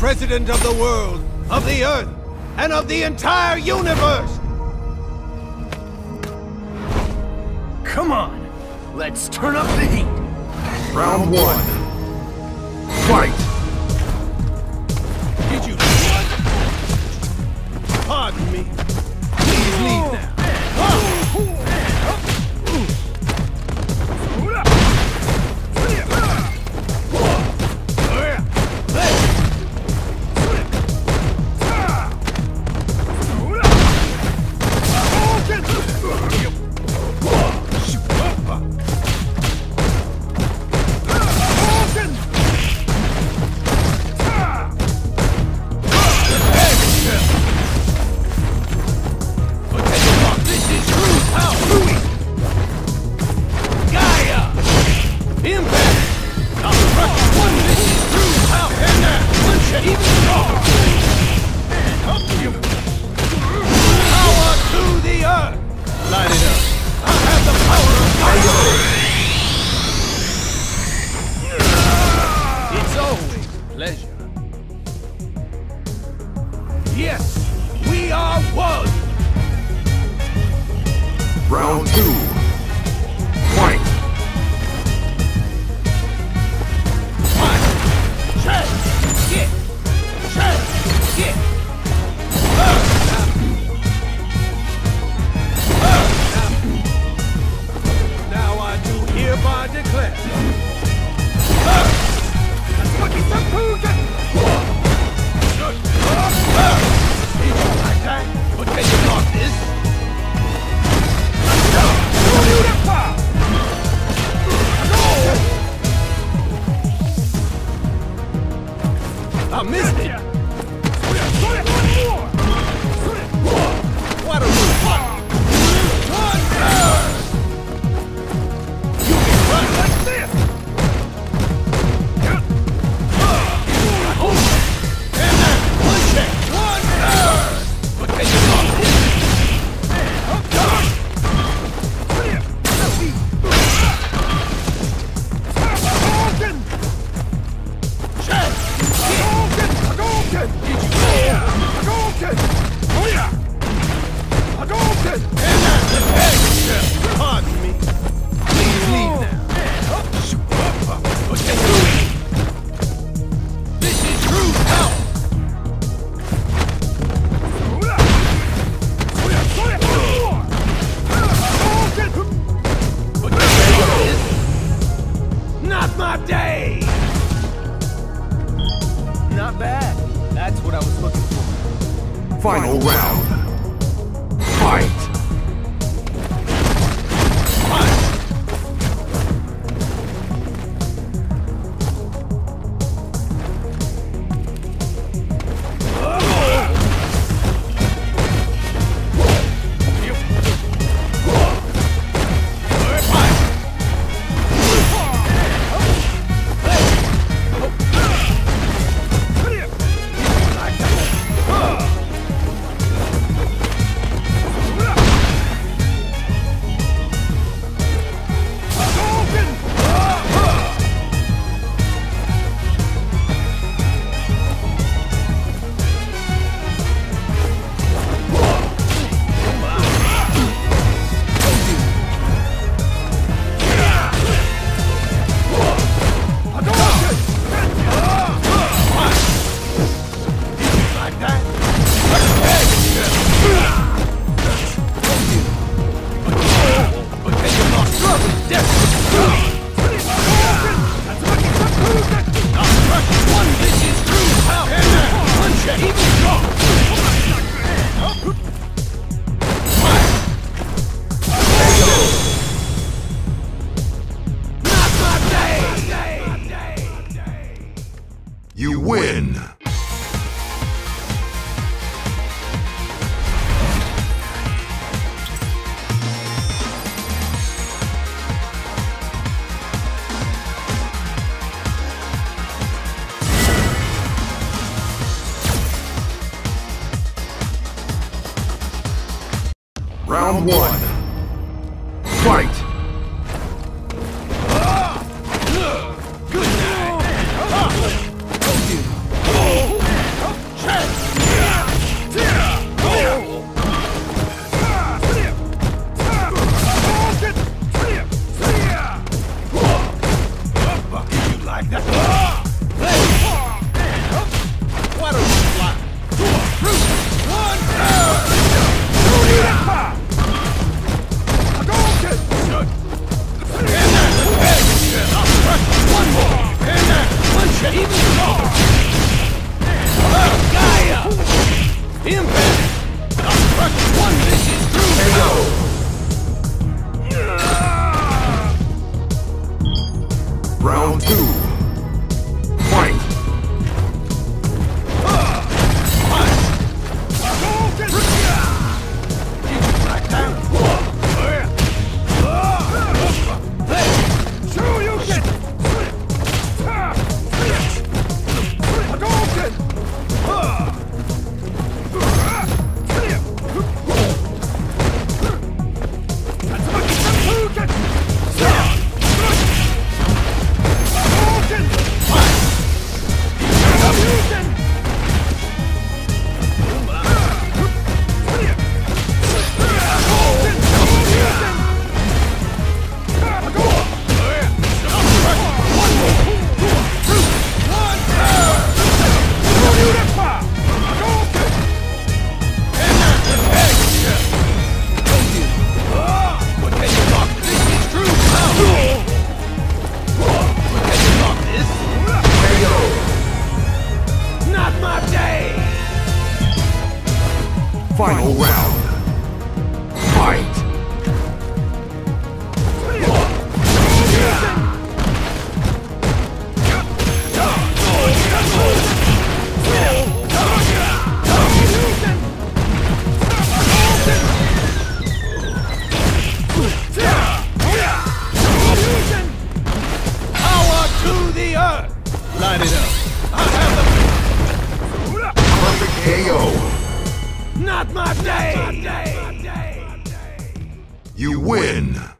President of the world, of the Earth, and of the entire universe! Come on! Let's turn up the heat! Round one. Fight! Yes, we are one! Round two. missed it! Not bad. That's what I was looking for. Final round. Fight! win! Round one. through. You win.